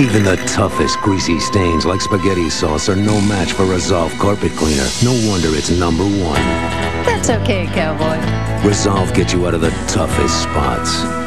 Even the toughest greasy stains like spaghetti sauce are no match for Resolve carpet cleaner. No wonder it's number one. That's okay, cowboy. Resolve gets you out of the toughest spots.